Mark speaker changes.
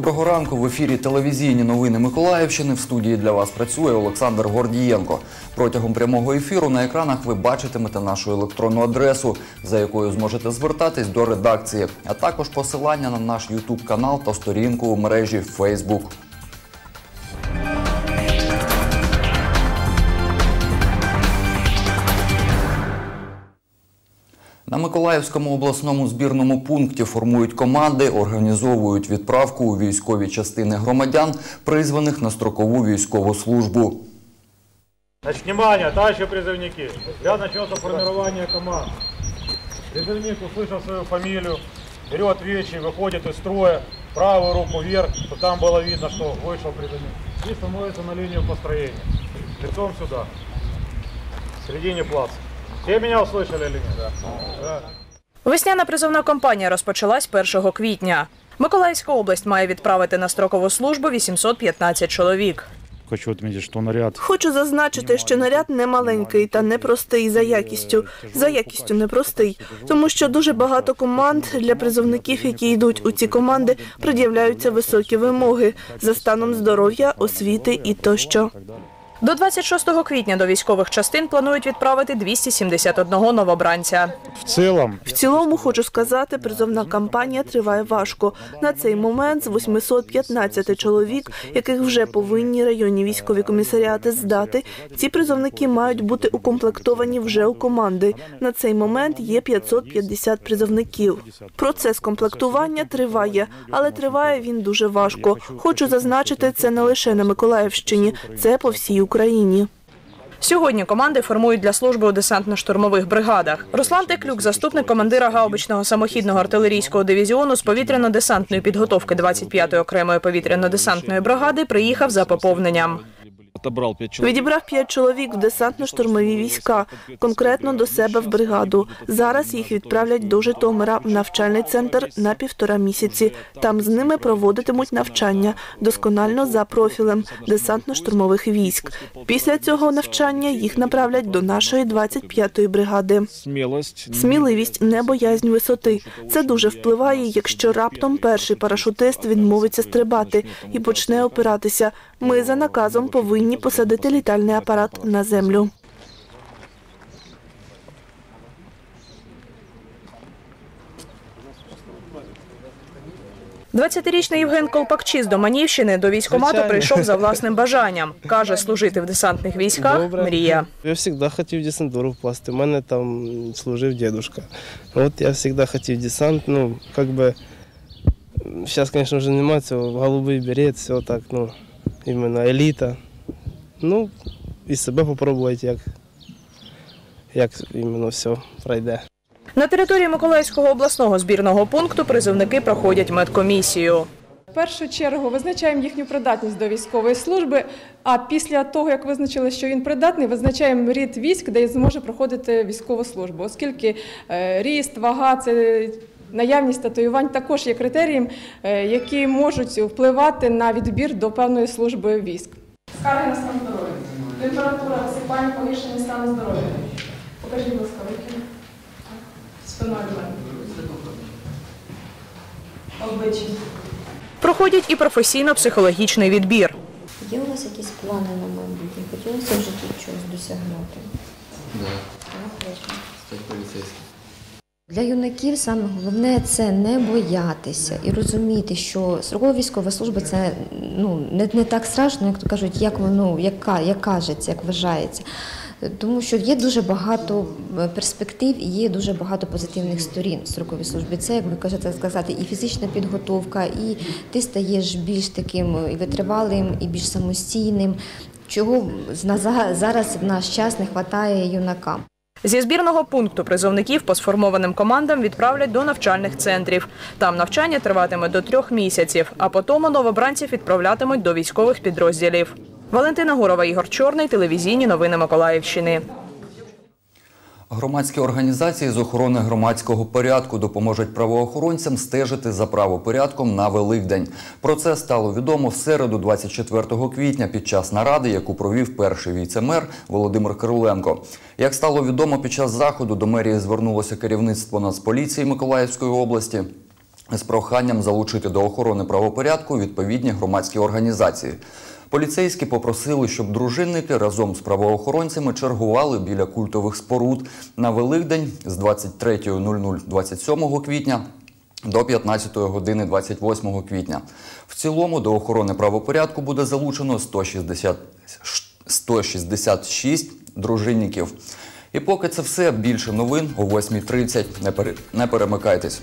Speaker 1: Доброго ранку. В ефірі телевізійні новини Миколаївщини. В студії для вас працює Олександр Гордієнко. Протягом прямого ефіру на екранах ви бачитимете нашу електронну адресу, за якою зможете звертатись до редакції, а також посилання на наш Ютуб канал та сторінку у мережі Facebook. На Миколаївському обласному збірному пункті формують команди, організовують відправку у військові частини громадян, призваних на строкову військову службу.
Speaker 2: Значит, внимание, товарищи призывники. Я начнется формирование команд. Призывник, услышав свою фамилию, берет вещи, выходит из строя, правую руку вверх, чтобы там было видно, что вышел призывник. И становится на линию построения. Лицом сюда. В середине плаца. Все меня услышали или нет? Да.
Speaker 3: Весняна призовна кампанія розпочалась 1 квітня. Миколаївська область має відправити на строкову службу 815 чоловік.
Speaker 2: Хочу что наряд
Speaker 4: Хочу зазначити, що наряд не маленький та непростий за якістю. За якістю непростий, тому що дуже багато команд для призовників, які йдуть у ці команди, пред'являються високі вимоги за станом здоров'я, освіти і тощо.
Speaker 3: До 26 квітня до військових частин планують відправити 271 новобранця.
Speaker 2: в целом
Speaker 4: В цілому хочу сказати, призовна кампанія триває важко. На цей момент з 815 чоловік, яких вже повинні районні військові комісаріати здати, ці призовники мають бути укомплектовані вже у команди. На цей момент є 550 призовників. Процес комплектування триває, але триває він дуже важко. Хочу зазначити, це не лише на Миколаївщині, це по всій Україні.
Speaker 3: Сьогодні команди формують для служби у десантно-штурмових бригадах. Руслан Теклюк, заступник командира гаубичного самохідного артилерійського дивізіону з повітряно-десантної підготовки 25-ї окремої повітряно-десантної бригади, приїхав за поповненням.
Speaker 4: Відібрав п'ять чоловік в десантно-штурмові війська, конкретно до себе в бригаду. Зараз їх відправлять до Житомира в навчальний центр на півтора місяці. Там з ними проводитимуть навчання досконально за профілем десантно-штурмових військ. Після цього навчання їх направлять до нашої 25-ї бригади.
Speaker 5: Смелость.
Speaker 4: Сміливість, не боязнь висоти. Це дуже впливає, якщо раптом перший парашутист відмовиться стрибати і почне опиратися. Ми за наказом повинні посадити літальний апарат на землю.
Speaker 3: – 20-річний Євген Колпакчі з Доманівщини до військкомату прийшов за власним бажанням. Каже, служити в десантних військах
Speaker 6: Добре.
Speaker 3: мрія.
Speaker 6: Я завжди хотів в десантуру впасти. У мене там служив дедушка. От я завжди хотів десант. Ну, как би, зараз, звісно, вже немає цього. Голубий берет, все так, ну, іменно еліта. Ну, і себе попробувати, як, як іменно все пройде.
Speaker 3: На території Миколаївського обласного збірного пункту призовники проходять медкомісію.
Speaker 7: В першу чергу визначаємо їхню придатність до військової служби. А після того, як визначили, що він придатний, визначаємо рід військ, де зможе проходити військову службу, оскільки е, ріст, вага це. Наявність татуювань також є критерієм, е, які можуть впливати на відбір до певної служби військ. Скарги на температура, висипання, погіршення стану здоров'я. Покажіть, будь ласка, руки. Спиною. Обличчя.
Speaker 3: Проходять і професійно-психологічний відбір.
Speaker 8: Є у вас якісь плани на майбутнє? Хотілося в житті чогось досягнути? Так, хочемо. Для юнаків саме головне це не боятися і розуміти, що строкова військова служба це ну не, не так страшно, як то кажуть, як воно як, ка- як кажеться, як вважається. Тому що є дуже багато е, перспектив і є дуже багато позитивних сторін в строковій службі. Це, як ви кажете, сказати, і фізична підготовка, і ти стаєш більш таким і витривалим, і більш самостійним, чого зараз в наш час не вистачає юнакам.
Speaker 3: Зі збірного пункту призовників по сформованим командам відправлять до навчальних центрів. Там навчання триватиме до трьох місяців, а потім новобранців відправлятимуть до військових підрозділів. Валентина Гурова, Ігор Чорний, телевізійні новини Миколаївщини.
Speaker 1: Громадські організації з охорони громадського порядку допоможуть правоохоронцям стежити за правопорядком на Великдень. Про це стало відомо в середу, 24 квітня, під час наради, яку провів перший віце-мер Володимир Кириленко. Як стало відомо, під час заходу до мерії звернулося керівництво Нацполіції Миколаївської області. з проханням залучити до охорони правопорядку відповідні громадські організації. Поліцейські попросили, щоб дружинники разом з правоохоронцями чергували біля культових споруд на Великдень з 23.00 27 квітня до 15 години 28 квітня. В цілому до охорони правопорядку буде залучено 160, 166 дружинників. І поки це все, більше новин о 8.30. Не пере- Не перемикайтесь.